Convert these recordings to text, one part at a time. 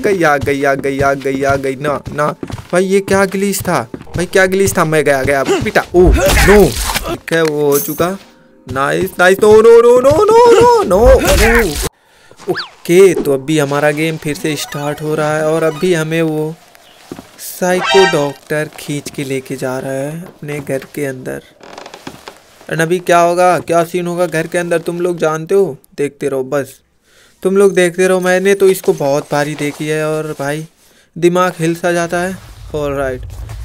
गई आ गई आ गई आ गई आ गई ना ना। भाई, ये क्या गिलीस था? भाई, क्या गिलीस था? मैं गया गया बेटा ओ, नो, क्या वो हो चुका? Nice nice no no no no no no no okay तो अभी हमारा गेम फिर से स्टार्ट हो रहा है और अभी हमें वो साइको डॉक्टर खींच के लेके जा रहा है अपने घर के अंदर। एंड अभी क्या होगा? क्या सीन होगा घर के अंदर? तुम लोग जानते हो? देखते रहो, बस। तुम लोग देखते रहो, मैंने तो इसको बहुत भारी देखी है और भाई, दिमाग हिल सा जाता है। और राइट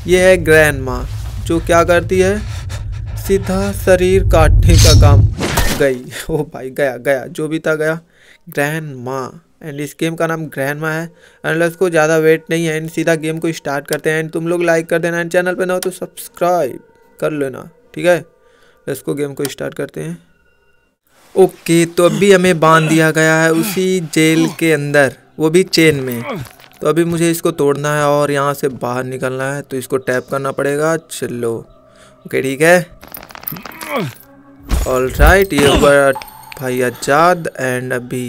ये है ग्रैंड माँ जो क्या करती है? सीधा शरीर काटने का काम। गई। ओ भाई, गया गया। जो भी था, गया। ग्रैंड माँ एंड इस गेम का नाम ग्रैंड माँ है। एंड उसको ज़्यादा वेट नहीं है एंड सीधा गेम को स्टार्ट करते हैं। एंड तुम लोग लाइक कर देना। एंड चैनल पर ना हो तो सब्सक्राइब कर लेना। ठीक है? इसको गेम को स्टार्ट करते हैं। ओके तो अभी हमें बाँध दिया गया है उसी जेल के अंदर, वो भी चेन में। तो अभी मुझे इसको तोड़ना है और यहाँ से बाहर निकलना है तो इसको टैप करना पड़ेगा। चलो, ओके, ठीक है। ऑल राइट ये भाई आज़ाद एंड अभी।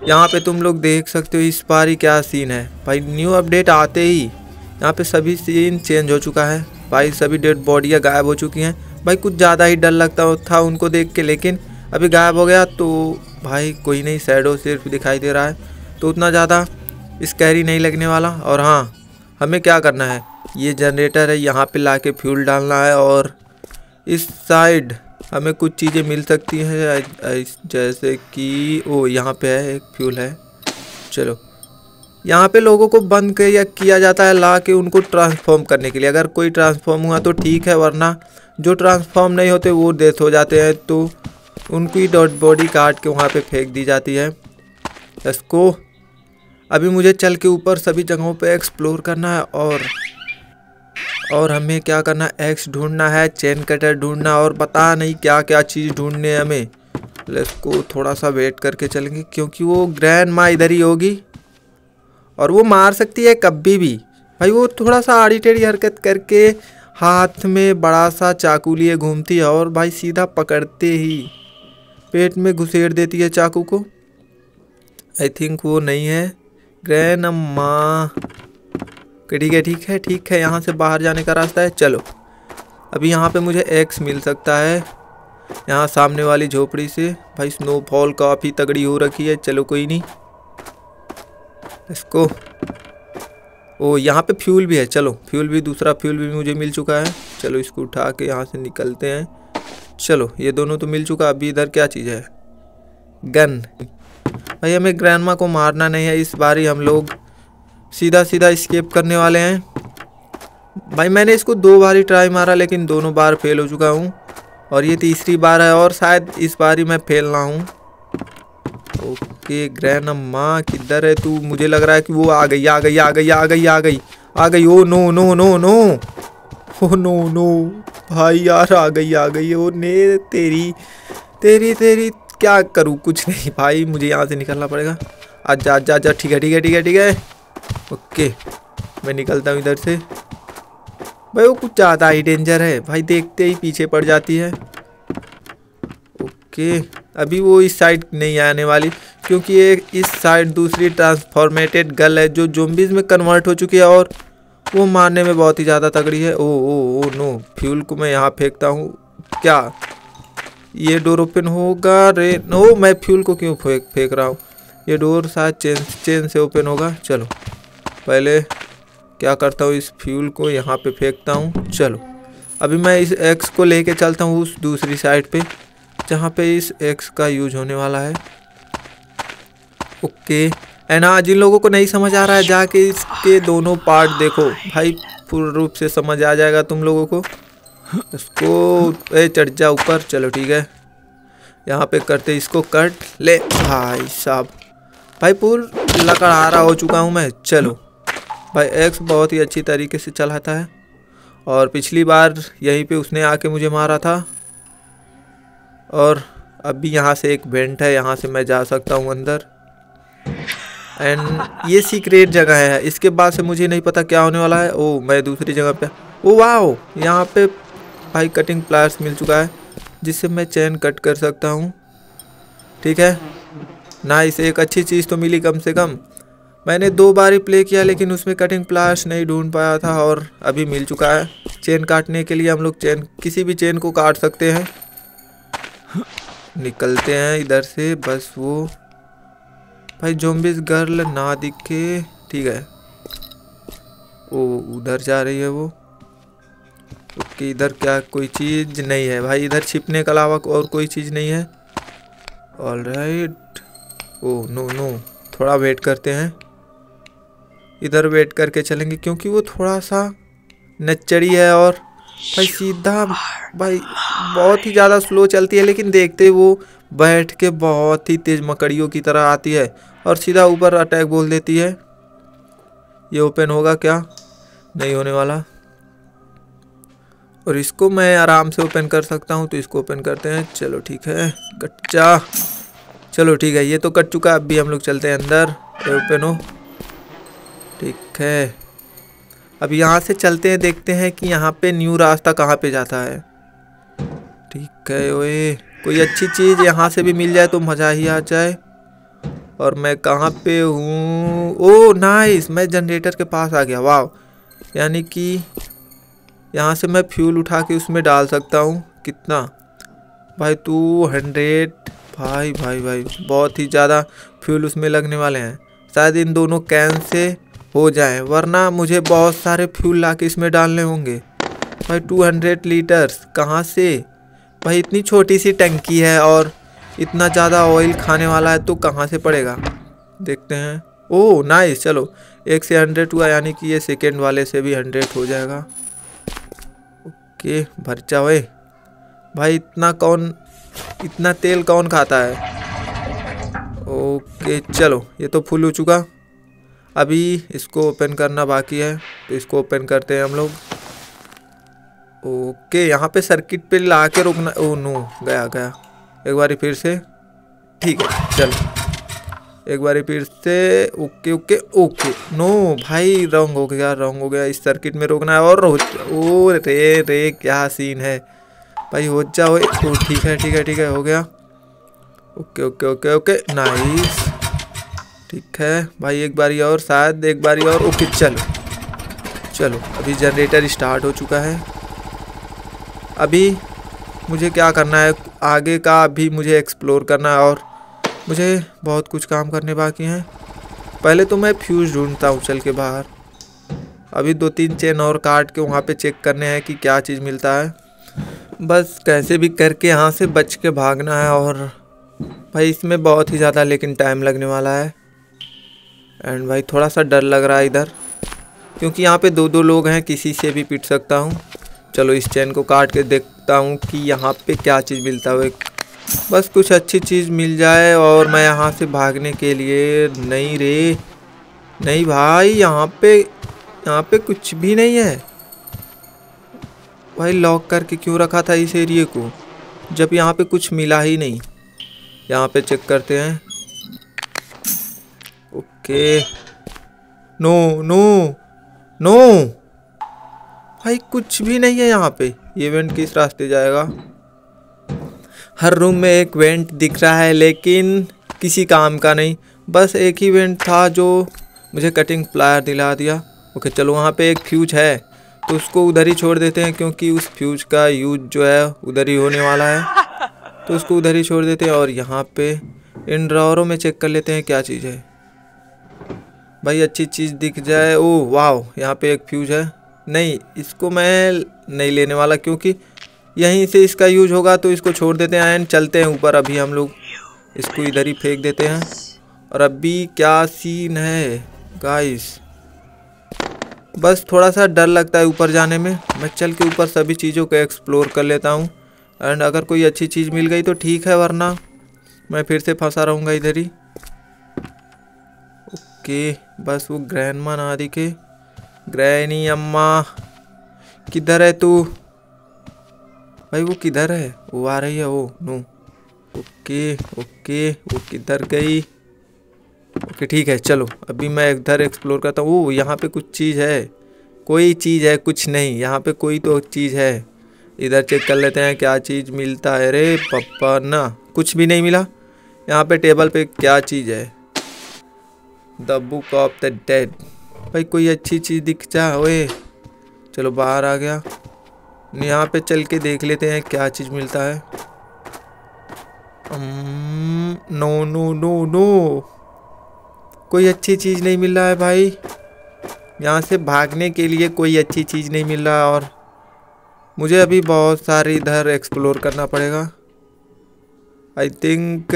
यहाँ पे तुम लोग देख सकते हो इस बार ही क्या सीन है। भाई न्यू अपडेट आते ही यहाँ पे सभी सीन चेंज हो चुका है। भाई, सभी डेड बॉडियाँ गायब हो चुकी हैं। भाई, कुछ ज़्यादा ही डर लगता था उनको देख के, लेकिन अभी गायब हो गया तो भाई कोई नहीं सैडो सिर्फ़ दिखाई दे रहा है। तो उतना ज़्यादा स्कैरी नहीं लगने वाला। और हाँ हमें क्या करना है? ये जनरेटर है, यहाँ पे ला के फ्यूल डालना है और इस साइड हमें कुछ चीज़ें मिल सकती हैं। जैसे कि, ओ, यहाँ पे है, एक फ्यूल है। चलो। यहाँ पे लोगों को बंद किया जाता है ला के उनको ट्रांसफॉर्म करने के लिए। अगर कोई ट्रांसफॉर्म हुआ तो ठीक है, वरना जो ट्रांसफॉर्म नहीं होते वो डेथ हो जाते हैं। तो उनकी डॉट बॉडी काट के वहाँ पे फेंक दी जाती है। इसको अभी मुझे चल के ऊपर सभी जगहों पे एक्सप्लोर करना है और और हमें क्या करना है? एक्स ढूंढना है चेन कटर ढूंढना और पता नहीं क्या क्या चीज़ ढूँढने है हमें। इसको थोड़ा सा वेट करके चलेंगे क्योंकि वो ग्रैंड माँ इधर ही होगी। और वो मार सकती है कभी भी। भाई वो थोड़ा सा आड़ी टेढ़ी हरकत करके हाथ में बड़ा सा चाकू लिए घूमती है और भाई सीधा पकड़ते ही। पेट में घुसेड़ देती है चाकू को। आई थिंक वो नहीं है। ग्रैन अम्मा। ठीक है ठीक है ठीक है, यहाँ से बाहर जाने का रास्ता है, चलो। अभी यहाँ पे मुझे एक्स मिल सकता है। यहाँ सामने वाली झोपड़ी से। भाई स्नोफॉल काफ़ी तगड़ी हो रखी है, चलो कोई नहीं। इसको ओ, यहाँ पे फ्यूल भी है, चलो। फ्यूल भी, दूसरा फ्यूल भी मुझे मिल चुका है। चलो इसको उठा के यहाँ से निकलते हैं। चलो, ये दोनों तो मिल चुका, अभी इधर क्या चीज़ है? गन। भाई हमें ग्रैंडमा को मारना नहीं है, इस बार ही हम लोग सीधा सीधा स्केप करने वाले हैं। भाई, मैंने इसको दो बार ही ट्राई मारा, लेकिन दोनों बार फेल हो चुका हूँ। और ये तीसरी बार है, और शायद इस बार ही मैं फेल ना हूँ। ओके ग्रैंड अम्मा किधर है तू? मुझे लग रहा है कि वो आ गई आ गई आ गई आ गई आ गई। आ गई, ओ, no no no no. Oh no no. भाई, यार, आ गई आ गई। ओ ने, तेरी तेरी तेरी, क्या करूँ? कुछ नहीं। भाई, मुझे यहाँ से निकलना पड़ेगा। अच्छा अच्छा अच्छा ठीक है ठीक है ठीक है ठीक है। ओके, मैं निकलता हूँ इधर से। भाई, वो कुछ ज़्यादा ही डेंजर है। भाई, देखते ही पीछे पड़ जाती है। ओके, अभी वो इस साइड नहीं आने वाली, क्योंकि ये इस साइड दूसरी ट्रांसफॉर्मेटेड गर्ल है, जो जोम्बीज में कन्वर्ट हो चुकी है और वो मारने में बहुत ही ज़्यादा तगड़ी है। ओ ओ ओ, नो, फ्यूल को मैं यहाँ फेंकता हूँ। क्या? ये डोर ओपन होगा रे, नो, मैं फ्यूल को क्यों फेंक फेंक रहा हूँ? ये डोर शायद चेन चेन से ओपन होगा। चलो, पहले क्या करता हूँ, इस फ्यूल को यहाँ पे फेंकता हूँ। चलो, अभी मैं इस एक्स को लेके चलता हूँ उस दूसरी साइड पे, जहाँ पे इस एक्स का यूज़ होने वाला है। ओके। एंड हाँ जिन लोगों को नहीं समझ आ रहा है, जाके इसके दोनों पार्ट देखो। भाई, पूर्ण रूप से समझ आ जाएगा तुम लोगों को। इसको, ए, चढ़ जा ऊपर। चलो, ठीक है। यहाँ पे करते, इसको कट ले। भाई साहब। भाई पूर लकड़हारा हो चुका हूँ मैं। चलो। भाई एक्स बहुत ही अच्छी तरीके से चलाता है। और पिछली बार यहीं पे उसने आके मुझे मारा था। और अभी यहाँ से एक वेंट है। यहाँ से मैं जा सकता हूँ अंदर। एंड ये सीक्रेट जगह है। इसके बाद से मुझे नहीं पता क्या होने वाला है। ओ, मैं दूसरी जगह पे। ओ वाह यहाँ पे भाई कटिंग प्लायर्स मिल चुका है, जिससे मैं चैन कट कर सकता हूँ। ठीक है? ना इसे एक अच्छी चीज़ तो मिली कम से कम। मैंने दो बार ही प्ले किया, लेकिन उसमें कटिंग प्लास नहीं ढूंढ पाया था और अभी मिल चुका है। चेन काटने के लिए हम लोग चेन किसी भी चेन को काट सकते हैं। निकलते हैं इधर से, बस वो भाई जोम्बिस गर्ल ना दिखे, ठीक है। ओ उधर जा रही है वो। ओके, इधर क्या कोई चीज़ नहीं है भाई, इधर छिपने के अलावा और कोई चीज़ नहीं है। All right oh, no no, थोड़ा वेट करते हैं। इधर वेट करके चलेंगे, क्योंकि वो थोड़ा सा नच्चड़ी है और भाई, सीधा भाई, बहुत ही ज़्यादा स्लो चलती है, लेकिन देखते वो बैठ के बहुत ही तेज़ मकड़ियों की तरह आती है और सीधा ऊपर अटैक बोल देती है। ये ओपन होगा क्या? नहीं होने वाला। और इसको मैं आराम से ओपन कर सकता हूँ तो इसको ओपन करते हैं। चलो ठीक है, कच्चा। चलो ठीक है, ये तो कट चुका अब भी हम लोग चलते हैं अंदर। ओपन हो। ठीक है। अब यहाँ से चलते हैं, देखते हैं कि यहाँ पे न्यू रास्ता कहाँ पे जाता है। ठीक है, ओए। कोई अच्छी चीज़ यहाँ से भी मिल जाए तो मज़ा ही आ जाए। और मैं कहाँ पे हूँ? ओ नाइस मैं जनरेटर के पास आ गया। वाह यानी कि यहाँ से मैं फ्यूल उठा के उसमें डाल सकता हूँ। कितना? भाई टू हंड्रेड भाई भाई भाई, बहुत ही ज़्यादा फ्यूल उसमें लगने वाले हैं। शायद इन दोनों कैन से हो जाए, वरना मुझे बहुत सारे फ्यूल ला के इसमें डालने होंगे। भाई टू हंड्रेड लीटर्स कहाँ से? भाई, इतनी छोटी सी टंकी है और इतना ज़्यादा ऑयल खाने वाला है तो कहाँ से पड़ेगा? देखते हैं। ओह नाइस चलो। एक से हंड्रेड हुआ, यानी कि ये सेकेंड वाले से भी हंड्रेड हो जाएगा। ओके, भरचा हुए भाई, इतना कौन, इतना तेल कौन खाता है? ओके, चलो, ये तो फुल हो चुका। अभी इसको ओपन करना बाकी है तो इसको ओपन करते हैं हम लोग। ओके, यहाँ पे सर्किट पे ला के रुकना ओ नो गया गया। एक बार फिर से। ठीक है, चलो। एक बार फिर से। Okay okay okay. नो भाई रॉन्ग हो गया रॉन्ग हो गया। इस सर्किट में रोकना है और ओ, रे रे, क्या सीन है? भाई, हो जाओ ओ, ठीक है ठीक है ठीक है, हो गया। Okay okay okay okay. Nice ठीक है। भाई, एक बारी और, शायद एक बारी और। ओके, चलो। चलो, अभी जनरेटर स्टार्ट हो चुका है। अभी मुझे क्या करना है? आगे का अभी मुझे एक्सप्लोर करना है और मुझे बहुत कुछ काम करने बाकी हैं। पहले तो मैं फ्यूज़ ढूंढता हूँ चल के बाहर। अभी दो तीन चेन और काट के वहाँ पे चेक करने हैं कि क्या चीज़ मिलता है। बस कैसे भी करके यहाँ से बच के भागना है और भाई इसमें बहुत ही ज़्यादा लेकिन टाइम लगने वाला है। एंड भाई थोड़ा सा डर लग रहा है इधर, क्योंकि यहाँ पे दो दो लोग हैं, किसी से भी पिट सकता हूँ। चलो इस चैन को काट के देखता हूँ कि यहाँ पे क्या चीज़ मिलता है। बस कुछ अच्छी चीज़ मिल जाए और मैं यहाँ से भागने के लिए नहीं रे। नहीं भाई, यहाँ पे यहाँ पे कुछ भी नहीं है। भाई लॉक करके क्यों रखा था इस एरिए को? जब यहाँ पे कुछ मिला ही नहीं। यहाँ पे चेक करते हैं। ओके। No no no. भाई, कुछ भी नहीं है यहाँ पे। ये वेंट किस रास्ते जाएगा? हर रूम में एक वेंट दिख रहा है, लेकिन किसी काम का नहीं। बस एक ही वेंट था जो मुझे कटिंग प्लायर दिला दिया। ओके चलो वहाँ पे एक फ्यूज है। तो उसको उधर ही छोड़ देते हैं, क्योंकि उस फ्यूज का यूज़ जो है, उधर ही होने वाला है। तो उसको उधर ही छोड़ देते हैं और यहाँ पे इन ड्रॉरों में चेक कर लेते हैं क्या चीज़ है। भाई, अच्छी चीज़ दिख जाए। ओ वाह यहाँ पे एक फ्यूज है। नहीं, इसको मैं नहीं लेने वाला क्योंकि यहीं से इसका यूज़ होगा तो इसको छोड़ देते हैं एंड चलते हैं ऊपर। अभी हम लोग इसको इधर ही फेंक देते हैं। और अभी क्या सीन है? गाइस बस थोड़ा सा डर लगता है ऊपर जाने में। मैं चल के ऊपर सभी चीज़ों को एक्सप्लोर कर लेता हूँ। एंड अगर कोई अच्छी चीज़ मिल गई तो ठीक है, वरना मैं फिर से फंसा रहूँगा इधर ही। ओके बस वो ग्रैंड मान आदि दिखे ग्रैनी अम्मा, किधर है तू? भाई, वो किधर है? वो आ रही है वो नो। ओके ओके, वो किधर गई? ओके, ठीक है, चलो। अभी मैं इधर एक्सप्लोर करता हूँ। वो यहाँ पे कुछ चीज़ है। कोई चीज़ है, कुछ नहीं। यहाँ पे कोई तो चीज़ है। इधर चेक कर लेते हैं, क्या चीज़ मिलता है। रे पप्पा ना। कुछ भी नहीं मिला। यहाँ पे टेबल पे क्या चीज़ है? The book of the dead भाई कोई अच्छी चीज़ दिख जा, ओए। चलो बाहर आ गया। यहाँ पे चल के देख लेते हैं क्या चीज़ मिलता है। No no no no. कोई अच्छी चीज़ नहीं मिल रहा है भाई। यहाँ से भागने के लिए कोई अच्छी चीज़ नहीं मिल रहा और मुझे अभी बहुत सारे इधर एक्सप्लोर करना पड़ेगा। आई थिंक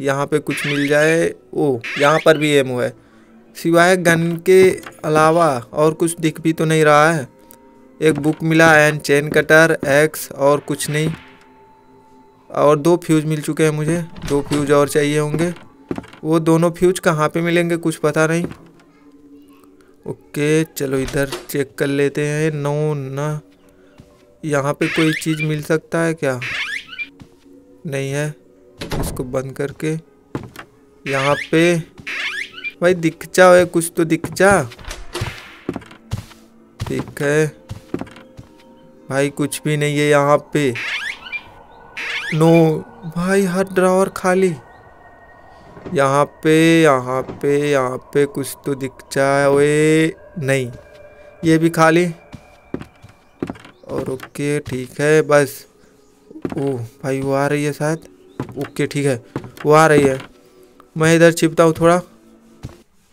यहाँ पे कुछ मिल जाए। ओ यहाँ पर भी एमओ है। सिवाय गन के अलावा और कुछ दिख भी तो नहीं रहा है। एक बुक मिला एंड चेन कटर एक्स और कुछ नहीं। और दो फ्यूज मिल चुके हैं मुझे, दो फ्यूज और चाहिए होंगे। वो दोनों फ्यूज कहाँ पे मिलेंगे कुछ पता नहीं। ओके, चलो इधर चेक कर लेते हैं। नो ना। यहाँ पे कोई चीज़ मिल सकता है क्या? नहीं है। इसको बंद करके। यहाँ पे भाई दिख जा है कुछ तो दिख जा। ठीक है। भाई कुछ भी नहीं है यहाँ पे। नो, भाई हर ड्रावर खाली। यहाँ पे यहाँ पे यहाँ पे कुछ तो दिख जाए नहीं, ये भी खाली। और ओके, ठीक है, बस। ओ, भाई वो आ रही है शायद। ओके, ठीक है, वो आ रही है। मैं इधर छिपता हूँ थोड़ा।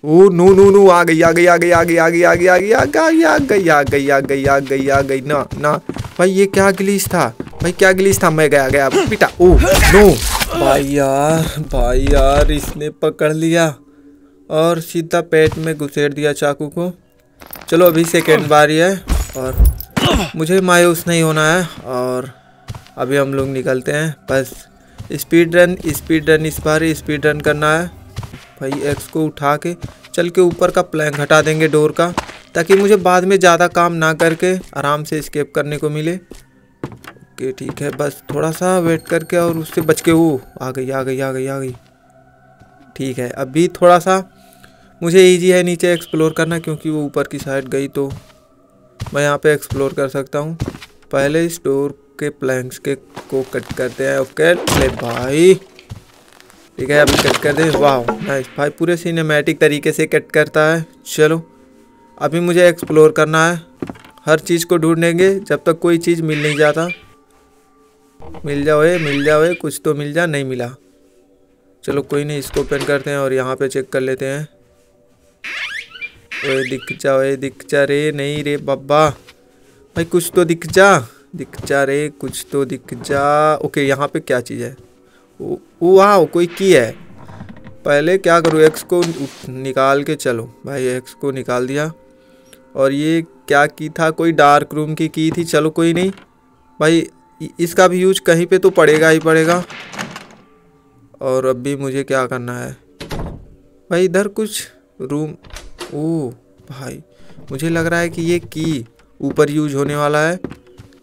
ओ नो नो नो आ गई आ गई आ गई आ गई आ गई आ गई आ गई आ गई आ गई आ गई आ गई आ गई आ गई ना ना भाई ये क्या गिलीस था भाई क्या गिलीस था मैं गया गया बेटा ओ नो भाई यार भाई यार इसने पकड़ लिया और सीधा पेट में घुसेड़ दिया चाकू को चलो अभी सेकेंड बारी है और मुझे मायूस नहीं होना है और अभी हम लोग निकलते हैं बस स्पीड रन स्पीड रन इस बार स्पीड रन करना है भाई एक्स को उठा के चल के ऊपर का प्लैंक हटा देंगे डोर का, ताकि मुझे बाद में ज़्यादा काम ना करके आराम से स्केप करने को मिले। ओके ठीक है, बस थोड़ा सा वेट करके और उससे बच के वो आ गई आ गई आ गई आ गई। ठीक है, अभी थोड़ा सा मुझे इजी है नीचे एक्सप्लोर करना, क्योंकि वो ऊपर की साइड गई तो मैं यहाँ पे एक्सप्लोर कर सकता हूँ। पहले इस डोर के प्लैंक्स के को कट करते हैं ओके ले भाई। ठीक है, अभी कट कर दे। वाह नाइस भाई, पूरे सिनेमैटिक तरीके से कट करता है। चलो, अभी मुझे एक्सप्लोर करना है। हर चीज़ को ढूंढेंगे, जब तक कोई चीज़ मिल नहीं जाता। मिल जाओ मिल जाओ कुछ तो मिल जा, नहीं मिला। चलो, कोई नहीं, इसको ओपन करते हैं और यहाँ पे चेक कर लेते हैं। ओए, दिख जा, ओए, दिख जा रे, नहीं रे, बाबा। भाई, कुछ तो दिख जा दिख जा रे, कुछ तो दिख जा। ओके, यहाँ पे क्या चीज़ है? वाह कोई की है? पहले क्या करूँ? एक्स को निकाल के चलो। भाई एक्स को निकाल दिया। और ये क्या की था? कोई डार्क रूम की की थी? चलो, कोई नहीं। भाई इसका भी यूज़ कहीं पे तो पड़ेगा ही पड़ेगा। और अब भी मुझे क्या करना है? भाई, इधर कुछ रूम ओ, भाई, मुझे लग रहा है कि ये की ऊपर यूज़ होने वाला है।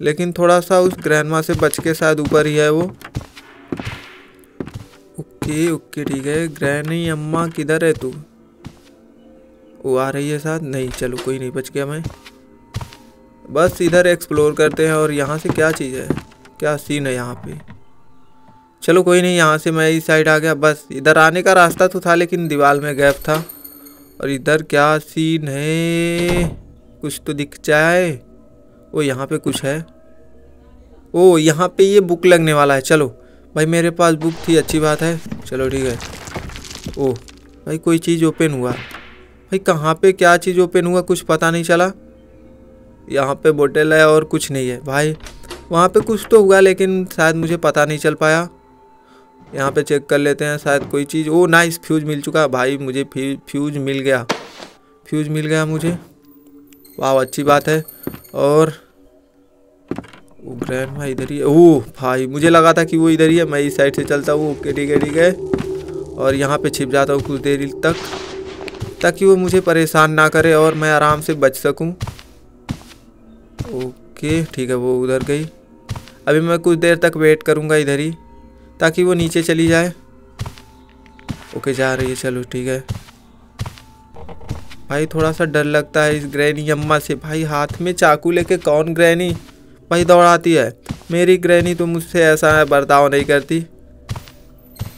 लेकिन थोड़ा सा उस ग्रैंडमा से बच के शायद ऊपर ही है वो। ओके ओके ठीक है। ग्रैनी अम्मा किधर है तू? वो आ रही है साथ? नहीं, चलो कोई नहीं, बच गया मैं। बस इधर एक्सप्लोर करते हैं और यहाँ से क्या चीज़ है? क्या सीन है यहाँ पे? चलो कोई नहीं, यहाँ से मैं इस साइड आ गया। बस इधर आने का रास्ता तो था, लेकिन दीवार में गैप था। और इधर क्या सीन है? कुछ तो दिख जाए। ओ यहाँ पे कुछ है। ओ, यहाँ पे ये बुक लगने वाला है। चलो भाई, मेरे पास बुक थी, अच्छी बात है। चलो ठीक है। ओह, भाई, कोई चीज़ ओपन हुआ। भाई, कहाँ पे क्या चीज़ ओपन हुआ, कुछ पता नहीं चला? यहाँ पे बोतल है और कुछ नहीं है। भाई, वहाँ पे कुछ तो हुआ, लेकिन शायद मुझे पता नहीं चल पाया। यहाँ पे चेक कर लेते हैं, शायद कोई चीज़ ओ नाइस फ्यूज मिल चुका। भाई, मुझे फ्यूज मिल गया। फ्यूज मिल गया मुझे। वाह, अच्छी बात है। और वो ग्रैंड भाई इधर ही है। ओह, भाई, मुझे लगा था कि वो इधर ही है। मैं इस साइड से चलता हूँ, ओके, ठीक है ठीक है। और यहाँ पे छिप जाता हूँ कुछ देर तक, ताकि वो मुझे परेशान ना करे और मैं आराम से बच सकूँ। ओके, ठीक है, वो उधर गई। अभी मैं कुछ देर तक वेट करूँगा इधर ही, ताकि वो नीचे चली जाए। ओके, जा रही है, चलो, ठीक है। भाई, थोड़ा सा डर लगता है इस ग्रैनी अम्मा से। भाई, हाथ में चाकू लेके कौन ग्रैनी? भाई दौड़ाती है। मेरी ग्रैनी तो मुझसे ऐसा है, बर्ताव नहीं करती।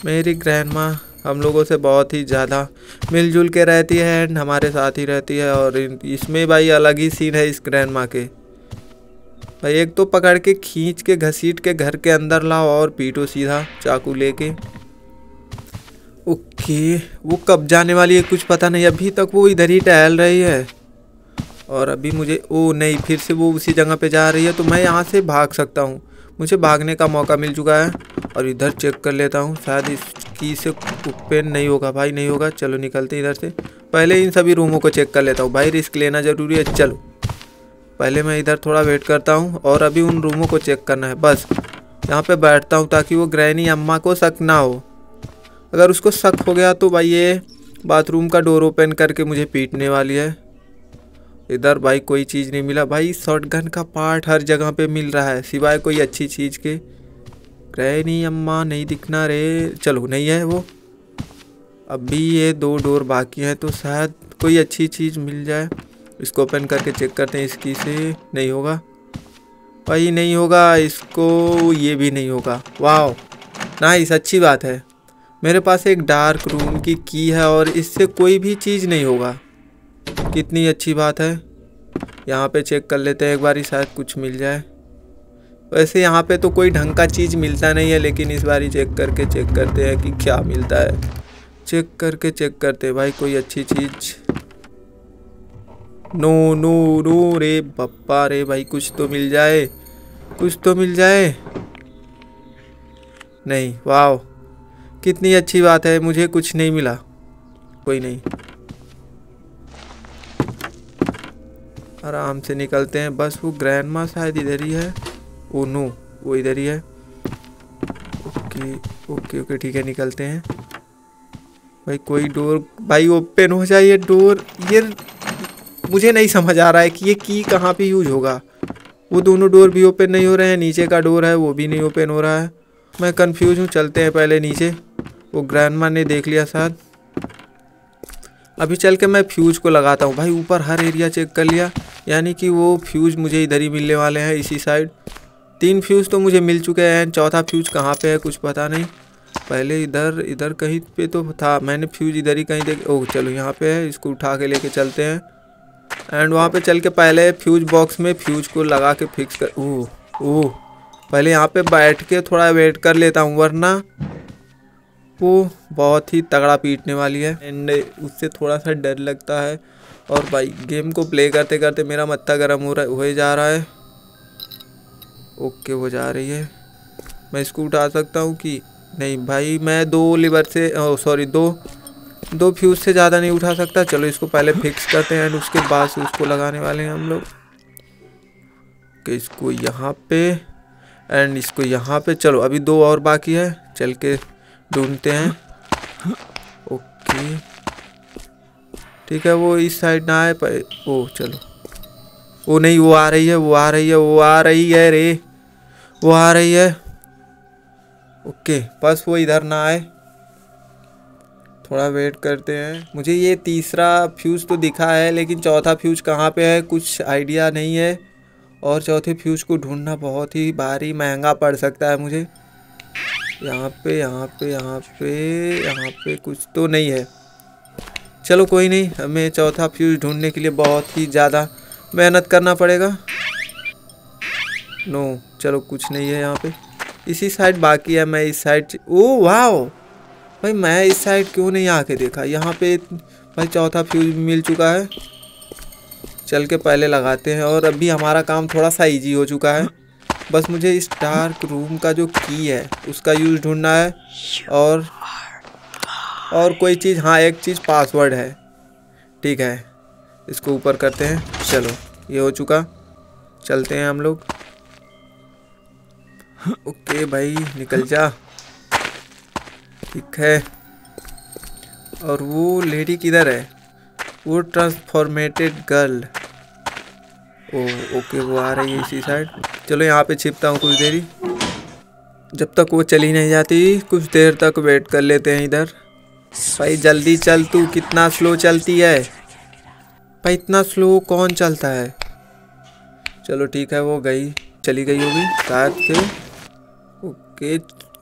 मेरी ग्रैंड माँ हम लोगों से बहुत ही ज़्यादा मिलजुल के रहती है एंड हमारे साथ ही रहती है और इसमें भाई अलग ही सीन है इस ग्रैंड माँ के। भाई एक तो पकड़ के खींच के, घसीट के घर के अंदर लाओ और पीटो सीधा चाकू लेके। ओके, वो कब जाने वाली है कुछ पता नहीं, अभी तक वो इधर ही टहल रही है। और अभी मुझे ओ नहीं, फिर से वो उसी जगह पे जा रही है तो मैं यहाँ से भाग सकता हूँ। मुझे भागने का मौका मिल चुका है और इधर चेक कर लेता हूँ, शायद इस की से ओपन नहीं होगा, भाई नहीं होगा। चलो निकलते इधर से। पहले इन सभी रूमों को चेक कर लेता हूँ। भाई रिस्क लेना ज़रूरी है, चलो। पहले मैं इधर थोड़ा वेट करता हूँ और अभी उन रूमों को चेक करना है, बस। यहाँ पे बैठता हूँ ताकि वो ग्रैनी अम्मा को शक ना हो। अगर उसको शक हो गया तो भाई ये बाथरूम का डोर ओपन करके मुझे पीटने वाली है। इधर भाई कोई चीज़ नहीं मिला। भाई शॉर्ट गन का पार्ट हर जगह पे मिल रहा है, सिवाय कोई अच्छी चीज़ के। नहीं अम्मा, नहीं दिखना रे। चलो, नहीं है वो। अभी ये दो डोर बाकी हैं तो शायद कोई अच्छी चीज़ मिल जाए। इसको ओपन करके चेक करते हैं, इसकी से नहीं होगा। भाई नहीं होगा, इसको ये भी नहीं होगा। वाह नाइस अच्छी बात है। मेरे पास एक डार्क रूम की की है और इससे कोई भी चीज़ नहीं होगा। कितनी अच्छी बात है। यहाँ पे चेक कर लेते हैं एक बार शायद कुछ मिल जाए। वैसे यहाँ पे तो कोई ढंग का चीज़ मिलता नहीं है, लेकिन इस बार चेक करके चेक करते हैं कि क्या मिलता है। चेक करके चेक करते हैं, भाई कोई अच्छी चीज़। नो नो नो रे पप्पा रे, भाई कुछ तो मिल जाए। कुछ तो मिल जाए। नहीं वाह कितनी अच्छी बात है, मुझे कुछ नहीं मिला। कोई नहीं। आराम से निकलते हैं। बस वो ग्रैंड माँ शायद इधर ही है। ओ नो वो इधर ही है। ओके ओके ओके, ठीक है, निकलते हैं। भाई, कोई डोर भाई ओपन हो जाए ये डोर ये मुझे नहीं समझ आ रहा है कि ये की कहाँ पे यूज़ होगा। वो दोनों डोर भी ओपन नहीं हो रहे हैं, नीचे का डोर है, वो भी नहीं ओपन हो रहा है। मैं कंफ्यूज हूँ, चलते हैं पहले नीचे। वो ग्रैंड ने देख लिया शायद। अभी चल के मैं फ्यूज को लगाता हूँ। भाई, ऊपर हर एरिया चेक कर लिया। यानी कि वो फ्यूज़ मुझे इधर ही मिलने वाले हैं, इसी साइड तीन फ्यूज़ तो मुझे मिल चुके हैं। चौथा फ्यूज़ कहाँ पे है, कुछ पता नहीं। पहले इधर इधर कहीं पे तो था। मैंने फ्यूज़ इधर ही कहीं देख ओह, चलो यहाँ पे है। इसको उठा के लेके चलते हैं। एंड वहाँ पे चल के पहले फ्यूज बॉक्स में फ्यूज को लगा के फिक्स कर ओह ओह। पहले यहाँ पे बैठ के थोड़ा वेट कर लेता हूँ, वरना वो बहुत ही तगड़ा पीटने वाली है। एंड उससे थोड़ा सा डर लगता है। और भाई गेम को प्ले करते करते मेरा मत्ता गर्म हो रहा, हो जा रहा है। ओके वो जा रही है। मैं इसको उठा सकता हूँ कि नहीं? भाई, मैं दो लीवर से सॉरी दो दो फ्यूज से ज़्यादा नहीं उठा सकता। चलो, इसको पहले फिक्स करते हैं। एंड उसके बाद से उसको लगाने वाले हैं हम लोग। कि इसको यहाँ पे एंड इसको यहाँ पे। चलो, अभी दो और बाकी है। चल के ढूंढते हैं। ओके। ठीक है, वो इस साइड ना आए, पर ओ, चलो। वो नहीं, वो आ रही है, वो आ रही है, वो आ रही है रे। वो आ रही है। ओके, बस वो इधर ना आए। थोड़ा वेट करते हैं। मुझे ये तीसरा फ्यूज़ तो दिखा है, लेकिन चौथा फ्यूज़ कहाँ पे है, कुछ आइडिया नहीं है। और चौथे फ्यूज़ को ढूंढना बहुत ही भारी महँगा पड़ सकता है मुझे। यहाँ पे यहाँ पे यहाँ पे यहाँ पे कुछ तो नहीं है। चलो कोई नहीं, हमें चौथा फ्यूज ढूँढने के लिए बहुत ही ज़्यादा मेहनत करना पड़ेगा। नो चलो कुछ नहीं है यहाँ पे। इसी साइड बाकी है, मैं इस साइड ओ वाह भाई, मैं इस साइड क्यों नहीं आके देखा? यहाँ पे भाई चौथा फ्यूज मिल चुका है। चल के पहले लगाते हैं और अभी हमारा काम थोड़ा सा इजी हो चुका है। बस मुझे इस डार्क रूम का जो की है, उसका यूज़ ढूंढना है। और और कोई चीज़ हाँ एक चीज़ पासवर्ड है। ठीक है, इसको ऊपर करते हैं। चलो, ये हो चुका। चलते हैं हम लोग। ओके भाई, निकल जा। ठीक है। और वो लेडी किधर है? वो ट्रांसफॉर्मेटेड गर्ल ओ, ओके, वो आ रही है इसी साइड चलो यहाँ पे छिपता हूँ कुछ देरी। जब तक वो चली नहीं जाती, कुछ देर तक वेट कर लेते हैं इधर। भाई, जल्दी चल तू, कितना स्लो चलती है? भाई, इतना स्लो कौन चलता है? चलो ठीक है, वो गई, चली गई होगी शायद ओके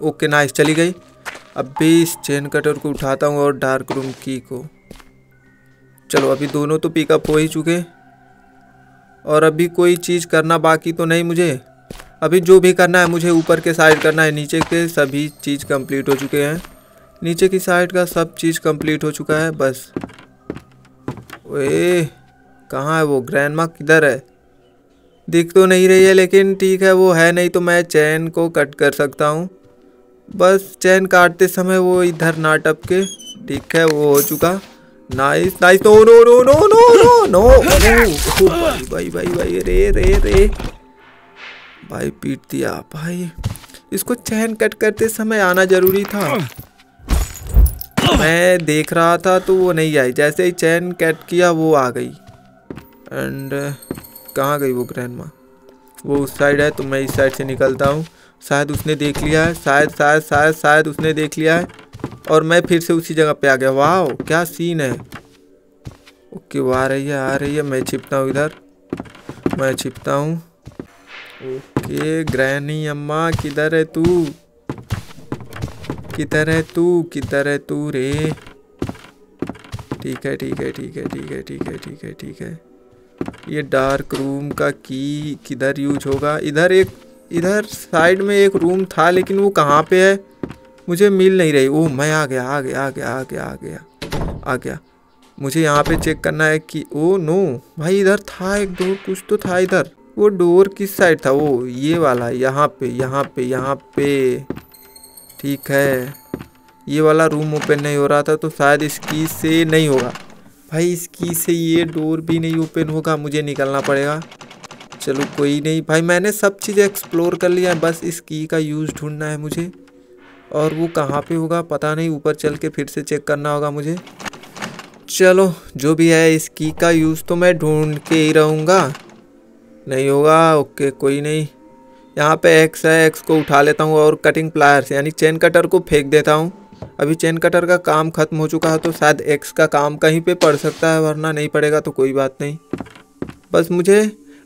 ओके नाइस चली गई। अब भी इस चेन कटर को उठाता हूँ और डार्क रूम की को। चलो, अभी दोनों तो पिकअप हो ही चुके। और अभी कोई चीज़ करना बाकी तो नहीं मुझे। अभी जो भी करना है, मुझे ऊपर के साइड करना है। नीचे के सभी चीज़ कंप्लीट हो चुके हैं। नीचे की साइड का सब चीज़ कंप्लीट हो चुका है, बस। ओए, कहाँ है वो? ग्रैंड माँ किधर है? दिख तो नहीं रही है, लेकिन ठीक है, वो है नहीं तो मैं चैन को कट कर सकता हूँ। बस, चैन काटते समय वो इधर ना टपके ठीक है, वो हो चुका। Nice nice no no no no no no no भाई भाई भाई भाई रे रे रे। भाई पीट दिया भाई। इसको चैन कट करते समय आना ज़रूरी था। मैं देख रहा था तो वो नहीं आई। जैसे ही चैन कट किया वो आ गई। एंड कहाँ गई वो ग्रैंड माँ वो उस साइड है तो मैं इस साइड से निकलता हूँ। शायद उसने देख लिया है शायद शायद शायद शायद उसने देख लिया है। और मैं फिर से उसी जगह पे आ गया। वाह क्या सीन है? ओके, वो आ रही है, आ रही है। मैं छिपता हूँ इधर। मैं छिपता हूँ। ओके, ग्रैनी अम्मा, किधर है तू? किधर है तू? किधर है तू रे? ठीक है ठीक है ठीक है ठीक है ठीक है ठीक है ठीक है। ये डार्क रूम का की किधर यूज़ होगा? इधर एक, इधर साइड में एक रूम था, लेकिन वो कहाँ पे है? मुझे मिल नहीं रही। ओ मैं आ गया आ गया आ गया आ गया आ गया आ गया। मुझे यहाँ पे चेक करना है कि ओ नो, भाई इधर था एक डोर, कुछ तो था इधर। वो डोर किस साइड था? वो ये वाला, यहाँ पे यहाँ पे यहाँ पे। ठीक है। ये वाला रूम ओपन नहीं हो रहा था तो शायद इस की से नहीं होगा। भाई इस की से ये डोर भी नहीं ओपन होगा, मुझे निकलना पड़ेगा। चलो, कोई नहीं। भाई, मैंने सब चीज़ एक्सप्लोर कर लिया बस इस की का यूज़ ढूंढना है मुझे। और वो कहाँ पे होगा, पता नहीं। ऊपर चल के फिर से चेक करना होगा मुझे। चलो, जो भी है इस की का यूज़ तो मैं ढूंढ के ही रहूँगा। नहीं होगा, ओके, कोई नहीं। यहाँ पे एक्स है एक्स को उठा लेता हूँ और कटिंग प्लायर्स यानी चेन कटर को फेंक देता हूँ। अभी चेन कटर का काम ख़त्म हो चुका है तो शायद एक्स का काम कहीं पे पड़ सकता है, वरना नहीं पड़ेगा तो कोई बात नहीं। बस मुझे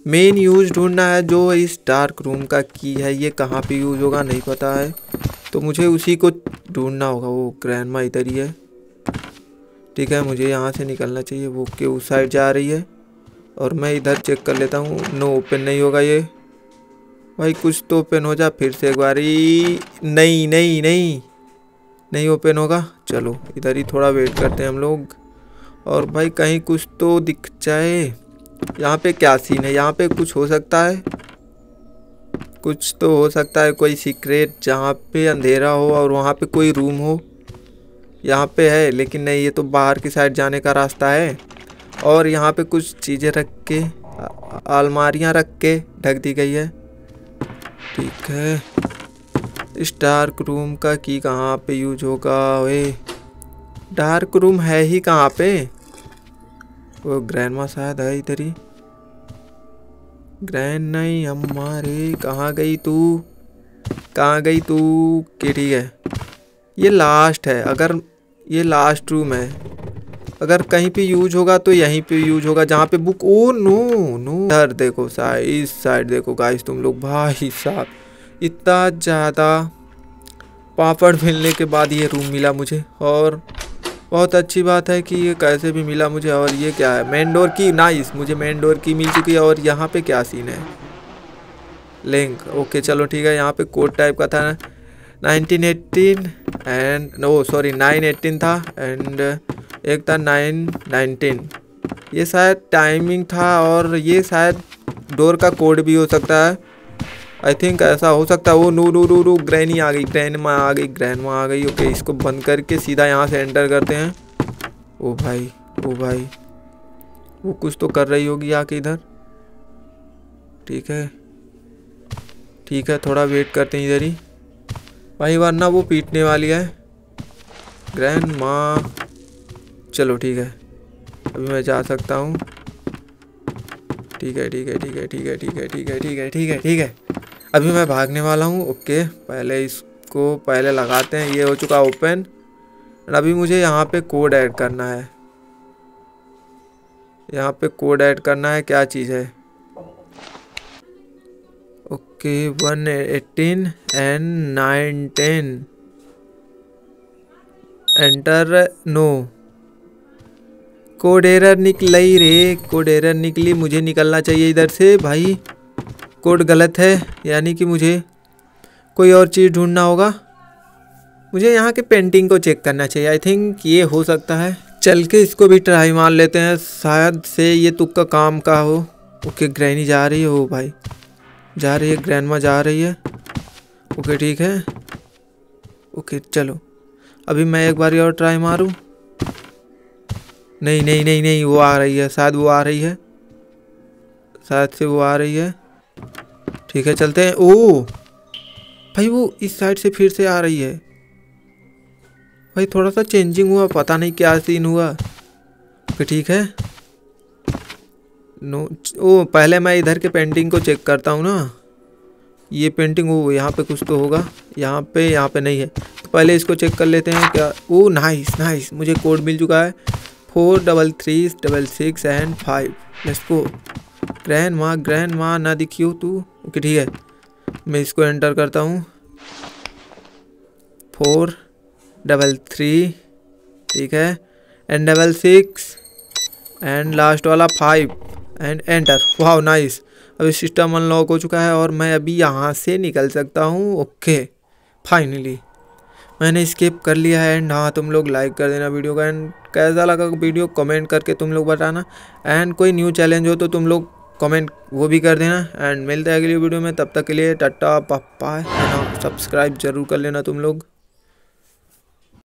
मेन यूज़ ढूंढना है जो इस डार्क रूम का की है, ये कहाँ पे यूज़ होगा नहीं पता है। तो मुझे उसी को ढूंढना होगा, वो ग्रैंड माँ इधर ही है। ठीक है, मुझे यहाँ से निकलना चाहिए, वो के उस साइड जा रही है। और मैं इधर चेक कर लेता हूँ नो ओपन नहीं होगा ये। भाई, कुछ तो ओपन हो जा, फिर से एक बारी नहीं नहीं नहीं नहीं ओपन होगा। चलो, इधर ही थोड़ा वेट करते हैं हम लोग। और भाई, कहीं कुछ तो दिख जाए। यहाँ पे क्या सीन है? यहाँ पे कुछ हो सकता है। कुछ तो हो सकता है, कोई सीक्रेट जहाँ पे अंधेरा हो और वहाँ पे कोई रूम हो। यहाँ पे है, लेकिन नहीं, ये तो बाहर की साइड जाने का रास्ता है। और यहाँ पे कुछ चीज़ें रख के अलमारियाँ रख के ढक दी गई है। ठीक है। इस डार्क रूम का की कहाँ पे यूज़ होगा? वे डार्क रूम है ही कहाँ पे? वो ग्रैंड शायद है इधर ही। ग्रैंड नहीं, हमारे, कहाँ गई तू? कहाँ गई तू के ठीक है। ये लास्ट है, अगर ये लास्ट रूम है। अगर कहीं पे यूज़ होगा तो यहीं पे यूज़ होगा, जहाँ पे बुक ओ नो नो इधर देखो साइड इस साइड देखो गाइस तुम लोग, भाई साहब, इतना ज़्यादा पापड़ मिलने के बाद ये रूम मिला मुझे, और बहुत अच्छी बात है कि ये कैसे भी मिला मुझे और ये क्या है? मेन डोर की नाइस मुझे मेन डोर की मिल चुकी है और यहाँ पे क्या सीन है? लिंक ओके चलो ठीक है, यहाँ पे कोड टाइप का था nineteen eighteen and no sorry nine eighteen था एंड एक था नाइन नाइनटीन ये शायद टाइमिंग था और ये शायद डोर का कोड भी हो सकता है। आई थिंक ऐसा हो सकता है, वो नू नू रू नू ग्रैनी आ गई ग्रैंड माँ आ गई ग्रैंड माँ आ गई ओके इसको बंद करके सीधा यहाँ से एंटर करते हैं। ओ भाई ओ भाई, वो कुछ तो कर रही होगी आके इधर। ठीक है ठीक है, थोड़ा वेट करते हैं इधर ही। भाई, वरना वो पीटने वाली है। ग्रैंड माँ चलो ठीक है, अभी मैं जा सकता हूँ। ठीक है ठीक है ठीक है ठीक है ठीक है ठीक है ठीक है ठीक है ठीक है। अभी मैं भागने वाला हूँ, ओके। पहले इसको पहले लगाते हैं, ये हो चुका ओपन। अभी मुझे यहाँ पे कोड ऐड करना है। यहाँ पे कोड ऐड करना है, क्या चीज़ है? Okay, one eighteen and nine ten. Enter no code error निकली रे। कोड एरर निकली, मुझे निकलना चाहिए इधर से, भाई। कोड गलत है, यानी कि मुझे कोई और चीज़ ढूंढना होगा। मुझे यहाँ के पेंटिंग को चेक करना चाहिए। आई थिंक ये हो सकता है। चल के इसको भी ट्राई मार लेते हैं। शायद से ये तुक्का काम का हो। ओके, ग्रैनी जा रही है। भाई, जा रही है। ग्रैंडमा जा रही है। ओके, ठीक है। ओके, चलो। अभी मैं एक बार और ट्राई मारूं। नहीं नहीं नहीं नहीं, वो आ रही है, शायद वो आ रही है। शायद से वो आ रही है। ठीक है, चलते हैं। ओ! भाई, वो इस साइड से फिर से आ रही है। भाई थोड़ा सा चेंजिंग हुआ, पता नहीं क्या सीन हुआ। ओके ठीक है। नो, ओ, पहले मैं इधर के पेंटिंग को चेक करता हूँ ना। ये पेंटिंग वो यहाँ पे कुछ तो होगा, यहाँ पे यहाँ पे नहीं है। तो पहले इसको चेक कर लेते हैं क्या। ओ, नाइस नाइस, मुझे कोड मिल चुका है। Four double three double six and five let's go ग्रहण माँ ग्रहण माँ ना दिखियो तू? ओके ठीक है। मैं इसको एंटर करता हूँ। फोर डबल थ्री ठीक है। And double six and last वाला फाइव एंड एंटर वाह नाइस अभी सिस्टम अनलॉक हो चुका है और मैं अभी यहाँ से निकल सकता हूँ। ओके फाइनली मैंने स्किप कर लिया है एंड हाँ तुम लोग लाइक कर देना वीडियो का एंड कैसा लगा वीडियो कमेंट करके तुम लोग बताना। एंड कोई न्यू चैलेंज हो तो तुम लोग कमेंट वो भी कर देना। एंड मिलते हैं अगली वीडियो में, तब तक के लिए टाटा, पापा सब्सक्राइब ज़रूर कर लेना तुम लोग।